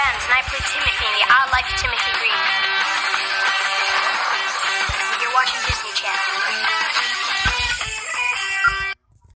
Jans, and I play Timothy in the Odd Life of Timothy Green. You're watching Disney Channel.